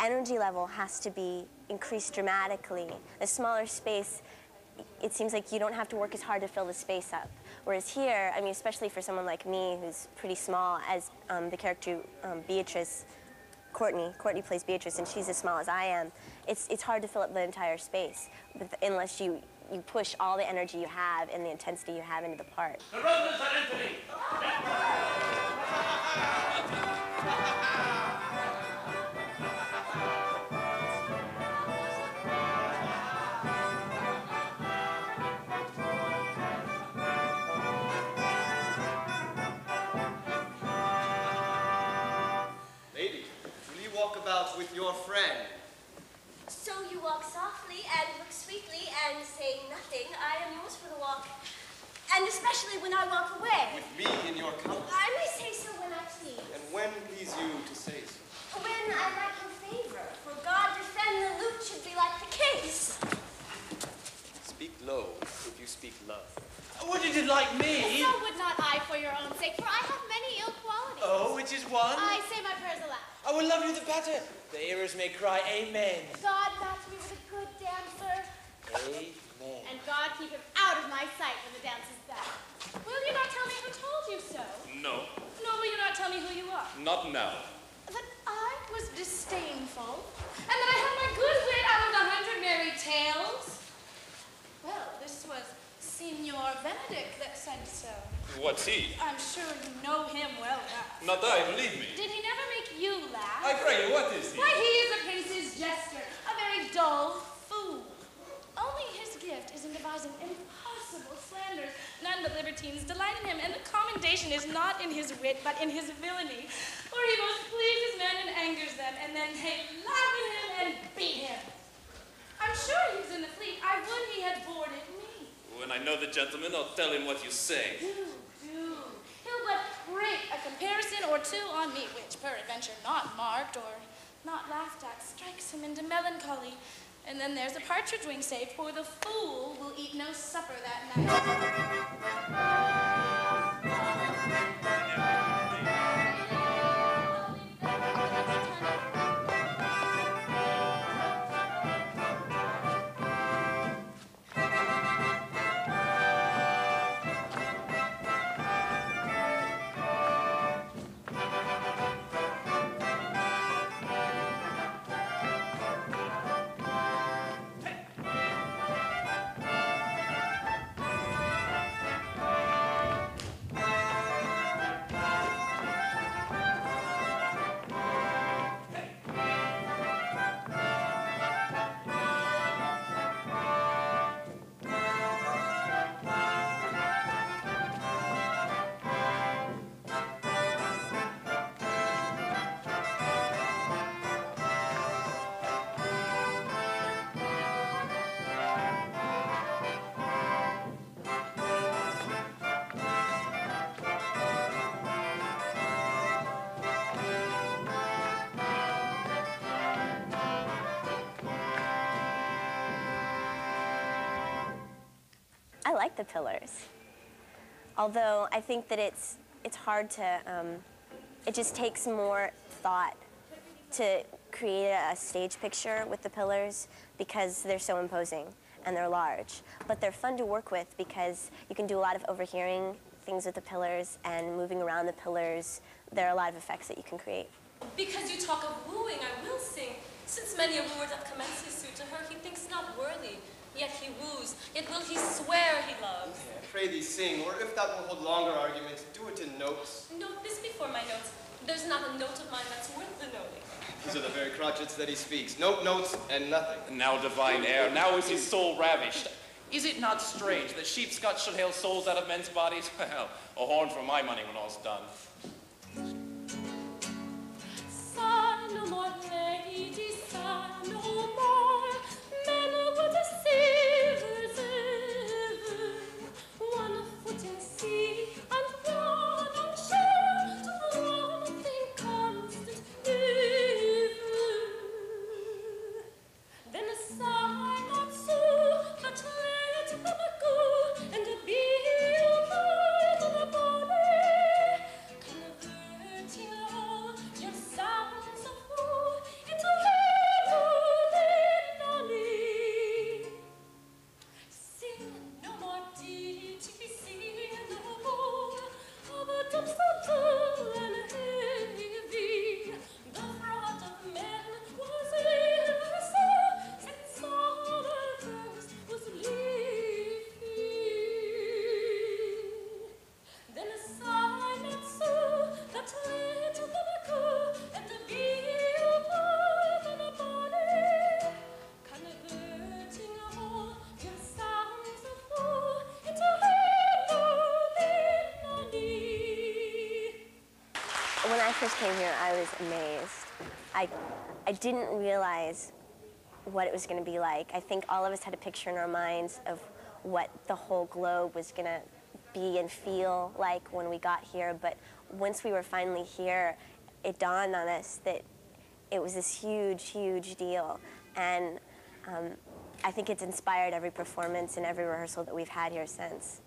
energy level has to be increased dramatically. The smaller space, it seems like you don't have to work as hard to fill the space up. Whereas here, I mean, especially for someone like me who's pretty small, as um, the character um, Beatrice, Courtney, Courtney plays Beatrice, and she's as small as I am, it's, it's hard to fill up the entire space unless you, you push all the energy you have and the intensity you have into the part. The Roses are! You walk about with your friend? So you walk softly and look sweetly and say nothing. I am yours for the walk. And especially when I walk away. With me in your company? I may say so when I please. And when please you to say so? When I lack in favor. For God defend the lute should be like the case. Speak low if you speak love. Wouldn't you like me? So would not I for your own sake, for I have many ill qualities. Oh, which is one? I say my prayers aloud. I will love you the better. The hearers may cry amen. God match me with a good dancer, Amen. and God keep him out of my sight when the dance is done. Will you not tell me who told you so? No, Nor will you not tell me who you are? not now. That I was disdainful, and that I had my good wit out of the hundred merry tales? Well, this was Signor Benedick that said so. What's he? I'm sure you know him well enough. Not I, believe me. Did he never make you laugh? What is he? Why, he is a prince's jester, a very dull fool. Only his gift is in devising impossible slanders. None but libertines delight in him, and the commendation is not in his wit, but in his villainy. For he most pleases men and angers them, and then they laugh at him and beat him. I'm sure he was in the fleet. I would he had boarded me. When I know the gentleman, I'll tell him what you say do. He'll but break a comparison or two on me, which peradventure not marked or not laughed at, strikes him into melancholy. And then there's a partridge wing saved, for the fool will eat no supper that night. Like the pillars. Although I think that it's it's hard to um, it just takes more thought to create a stage picture with the pillars because they're so imposing and they're large. But they're fun to work with because you can do a lot of overhearing things with the pillars and moving around the pillars. There are a lot of effects that you can create. Because you talk of wooing, I will sing. Since many a wooer doth commence his suit to her, he thinks not worthy. Yet he woos, yet will he swear he loves. Yeah, pray thee sing, or if that will hold longer argument, do it in notes. Note this before my notes. There's not a note of mine that's worth the noting. These are the very crotchets that he speaks. Note notes and nothing. Now divine air, now is his soul ravished. Is it not strange that sheepscot should hale souls out of men's bodies? Well, a horn for my money when all's done. First came here, I was amazed. I, I didn't realize what it was going to be like. I think all of us had a picture in our minds of what the whole globe was going to be and feel like when we got here. But once we were finally here, it dawned on us that it was this huge, huge deal. And um, I think it's inspired every performance and every rehearsal that we've had here since.